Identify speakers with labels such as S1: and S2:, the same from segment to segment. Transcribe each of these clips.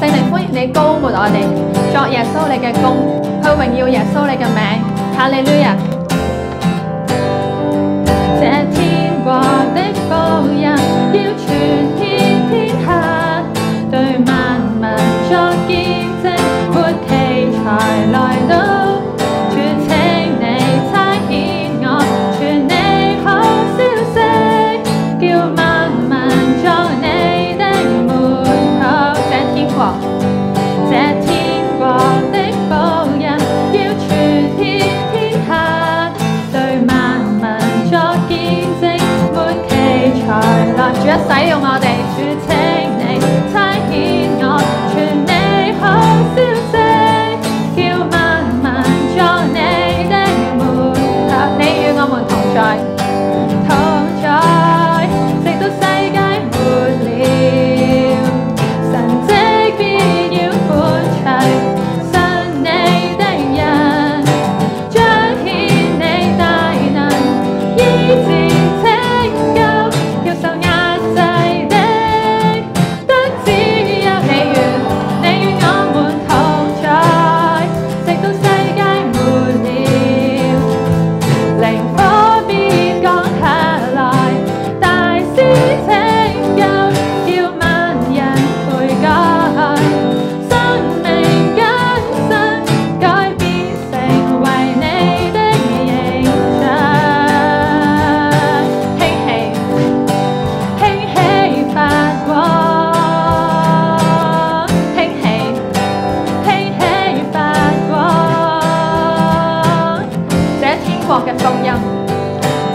S1: 聖靈歡迎你高過我哋，作耶穌你嘅工，去榮耀耶穌你嘅名。哈利路亞！這天國的羔羊。咋用啊？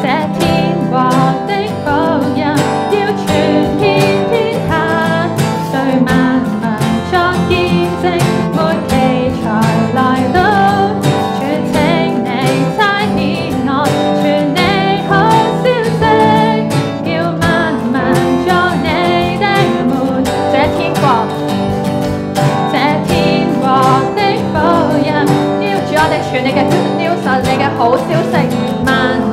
S1: 写天国的福音，要全遍天下。对万民作见证，没奇才来到，全请你差遣我，传你好消息。叫万民作你的蒙，写天国，写天国的福音。主，我哋全你嘅 good 你嘅好消息万。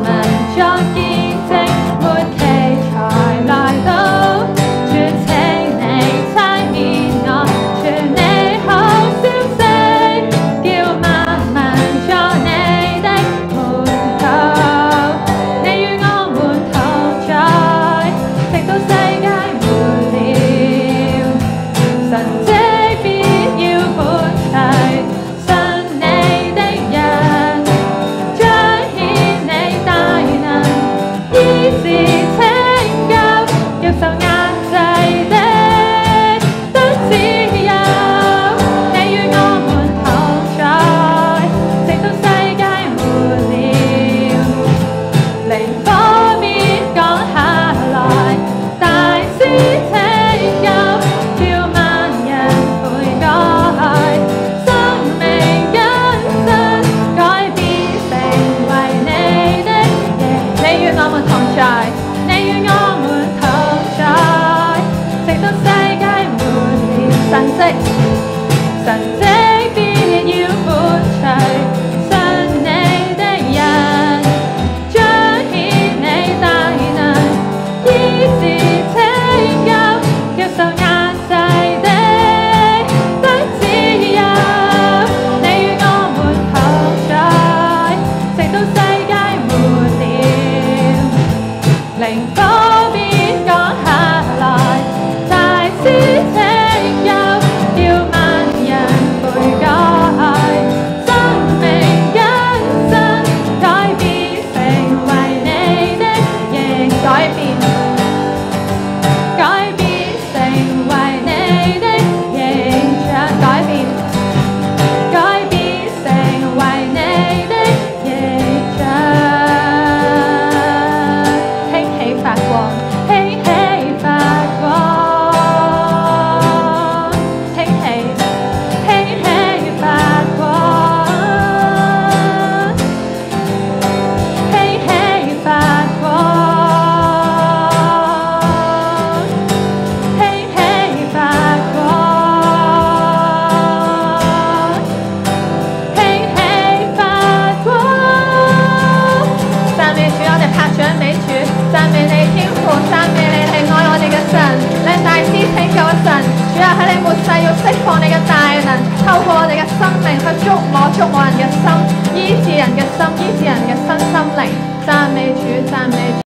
S1: 木头柴，奶油么木头柴，石头塞给木林山塞山。触摸触我人嘅心，医治人嘅心，医治人嘅身心灵，赞美主，赞美主。